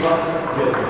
Eyvah.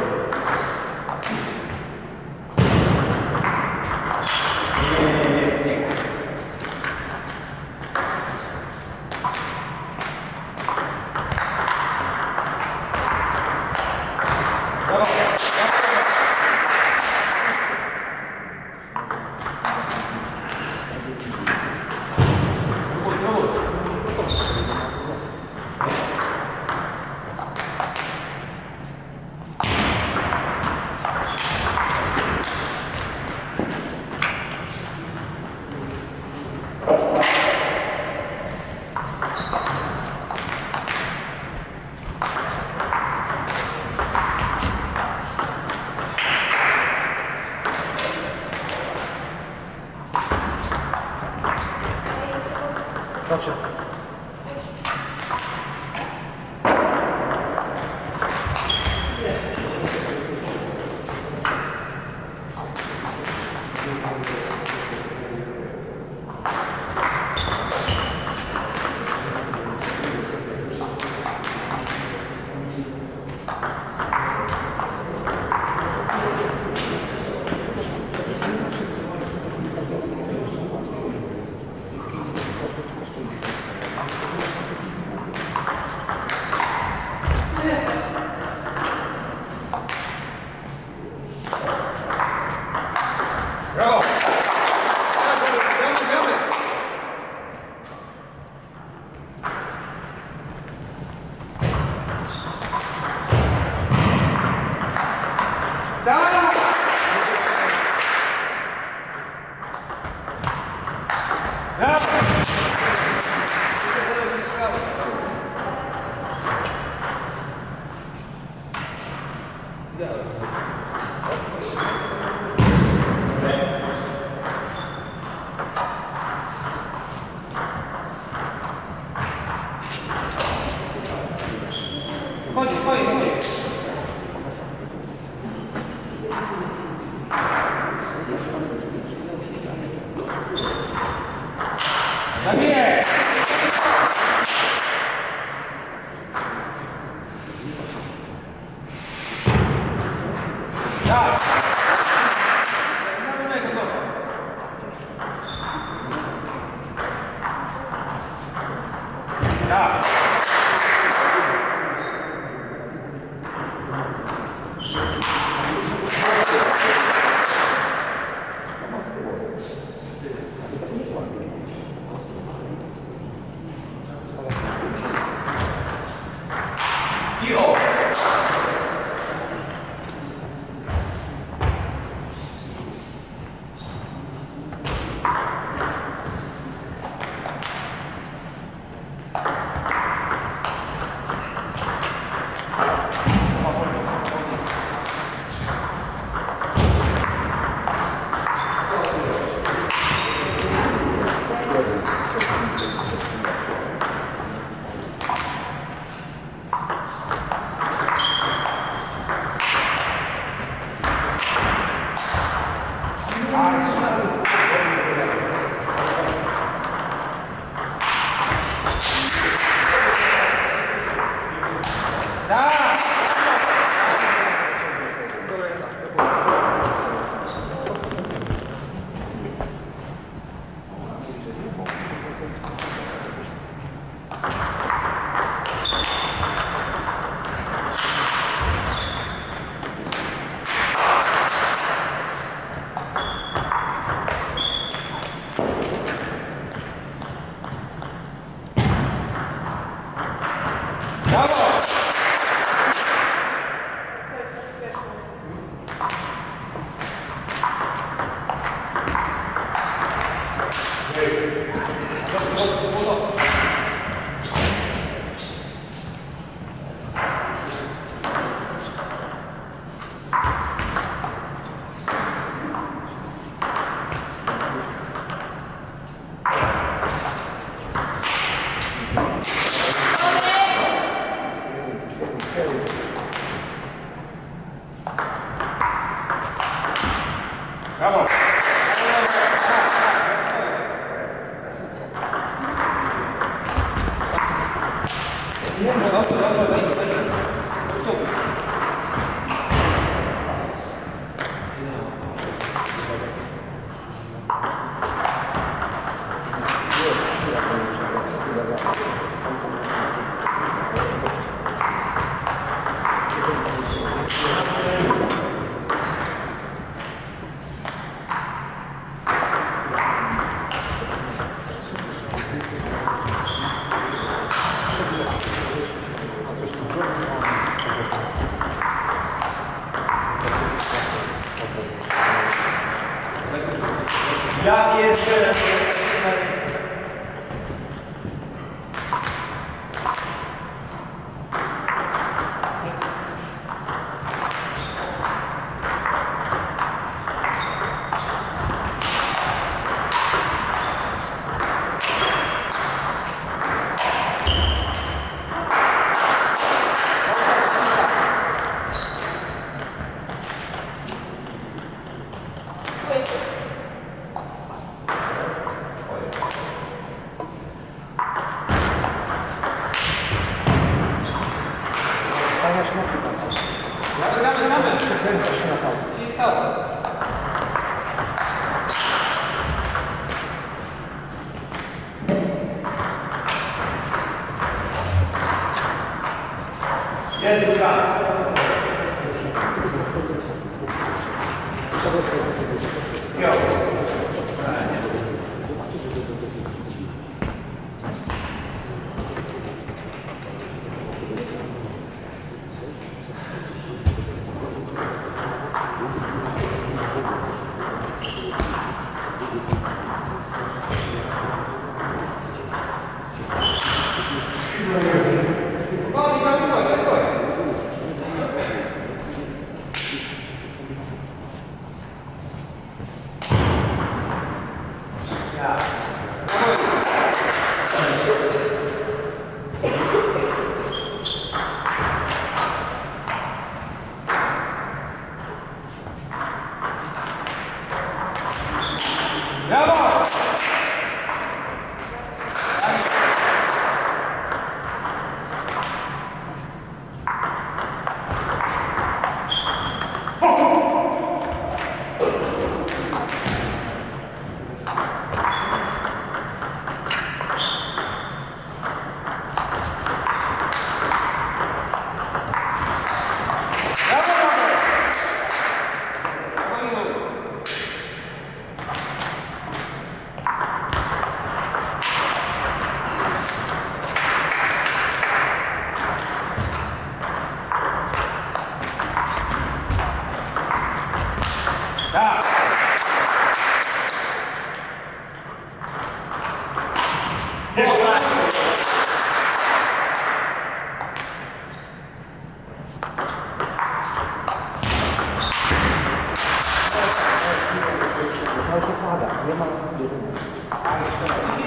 Touch. Yeah. Bravo. Yeah. Damy, damy, damy. Przekręcasz na pałę. Czyli. Jest.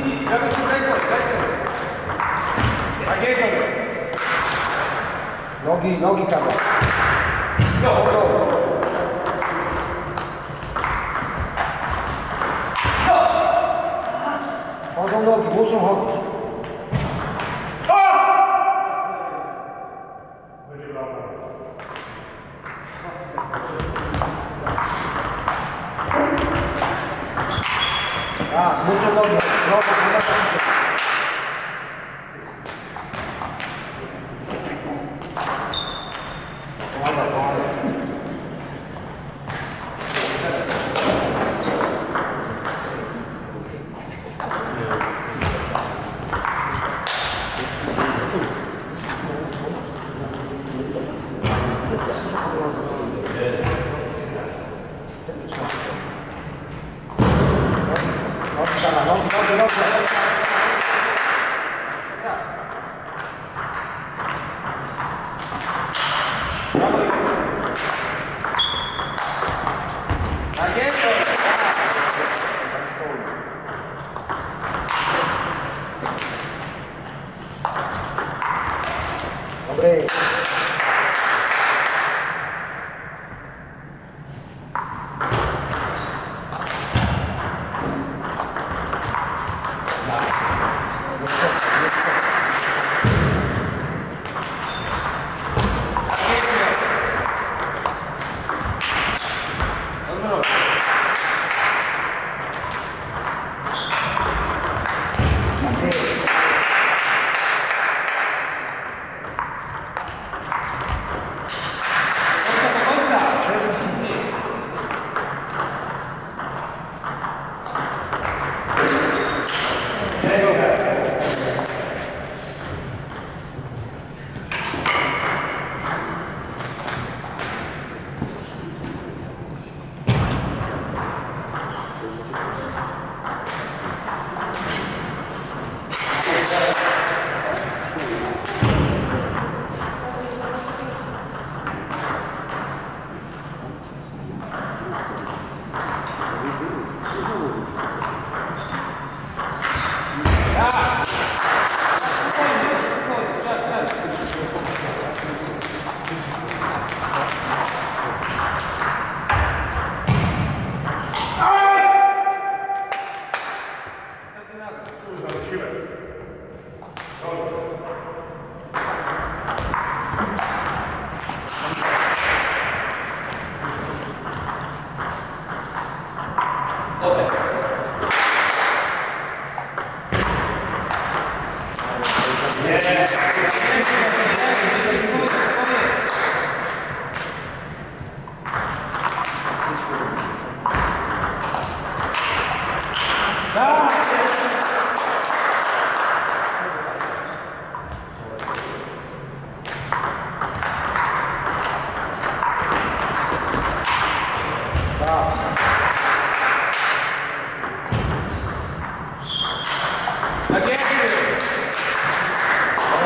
Brawo, szybko, Tak jest. Nogi, nogi kawa. Chodzą nogi, muszą chodzić. Tak, muszą nogi. Nogi, nogi. ありがとうございました。hombre.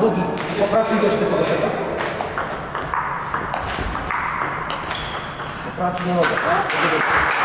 ludzi potrafi jeszcze tego doszedł. Potrafi nie mogę.